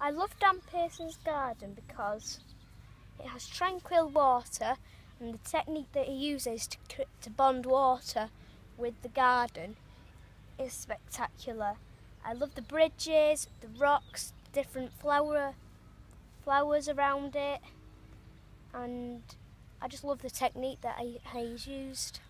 I love Dan Pearson's garden because it has tranquil water and the technique that he uses to, to bond water with the garden is spectacular. I love the bridges, the rocks, different flower flowers around it and I just love the technique that he, he's used.